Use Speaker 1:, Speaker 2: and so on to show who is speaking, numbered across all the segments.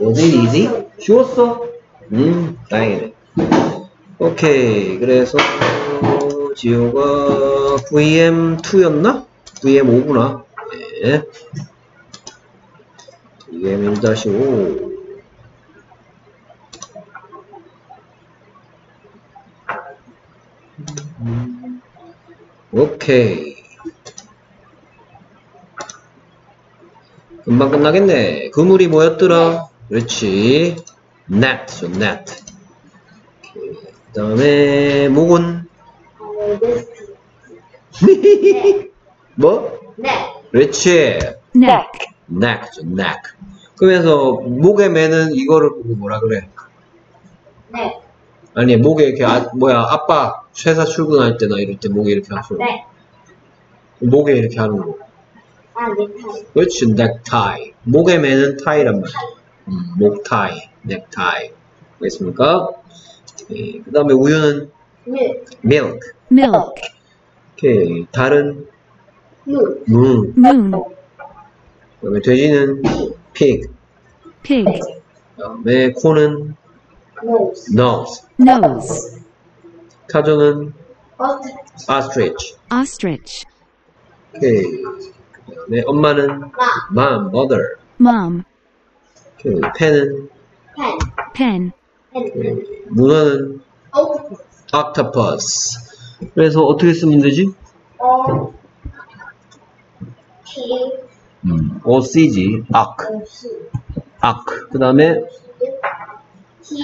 Speaker 1: Was it easy? 쉬웠어? 음, 다행이네. 오케이. 그래서 지호가 VM2였나? VM5구나. 네. VM1-5. 오케이. 금방 끝나겠네. 그물이 뭐였더라? 그렇지. net, 죠, net. 그 다음에, 목은?
Speaker 2: 어, 네스트.
Speaker 1: 뭐?
Speaker 2: 네.
Speaker 1: 그렇지.
Speaker 3: neck,
Speaker 1: neck, 죠, neck. 그러면서, 목에 매는 이거를 보고 뭐라 그래?
Speaker 2: 네.
Speaker 1: 아니, 목에 이렇게, 아, 뭐야, 아빠, 회사 출근할 때나 이럴 때 목에 이렇게 하죠.
Speaker 2: 네.
Speaker 1: 목에 이렇게 하는 거.
Speaker 2: 아, 넥타이.
Speaker 1: 그렇지, 넥타이. 목에 매는 타이란 말이야. 음, 목타이, 넥타이. 알겠습니까? 그 다음에 우유는
Speaker 2: 밀.
Speaker 1: milk.
Speaker 3: milk,
Speaker 1: 오케이. 달은
Speaker 2: 물.
Speaker 1: moon.
Speaker 3: moon,
Speaker 1: 그 다음에 돼지는 pig.
Speaker 3: pig,
Speaker 1: 그 다음에 코는
Speaker 2: 노스.
Speaker 1: nose.
Speaker 3: nose,
Speaker 1: 타조는 ostrich.
Speaker 3: ostrich,
Speaker 1: 오케이. 그 다음에 엄마는
Speaker 2: 마.
Speaker 1: mom, mother.
Speaker 3: mom,
Speaker 1: 오케이. 펜은
Speaker 2: 펜.
Speaker 3: pen,
Speaker 2: 펜.
Speaker 1: 오케이. 문어는
Speaker 2: 오토.
Speaker 1: octopus. 그래서 어떻게 쓰면 되지?
Speaker 2: 어. 키.
Speaker 1: 음, OCG, arc,
Speaker 2: 오시.
Speaker 1: arc. 그 다음에
Speaker 2: 티.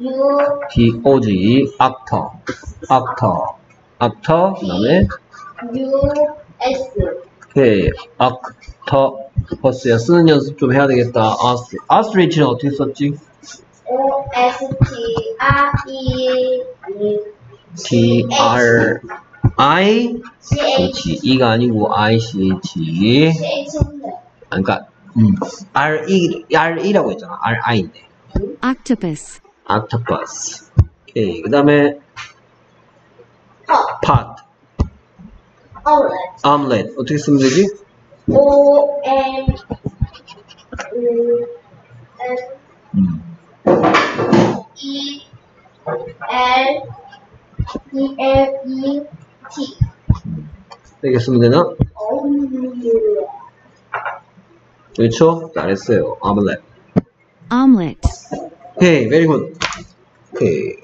Speaker 2: 유.
Speaker 1: DOG, actor, actor, actor. 그 다음에
Speaker 2: 유. 에스.
Speaker 1: 오케이, octopus야. 쓰는 연습 좀 해야 되겠다. Ostrich. Ostrich는 어떻게 썼지?
Speaker 2: O S T R E
Speaker 1: T R I
Speaker 2: C
Speaker 1: E가 아니고 I C H. 아, 그러니까 음, R E R E라고 했잖아. R I인데.
Speaker 3: octopus,
Speaker 1: octopus. 오케이. 그 다음에
Speaker 2: pot
Speaker 1: pot,
Speaker 2: omelette
Speaker 1: omelet. 어떻게 쓰면 되지?
Speaker 2: O M U
Speaker 1: 음.
Speaker 2: E L E L E T
Speaker 1: 쓰면 되나?
Speaker 2: omelette
Speaker 1: 그렇죠? 잘했어요. omelet.
Speaker 3: omelet,
Speaker 1: 오케이, very good. 오케이.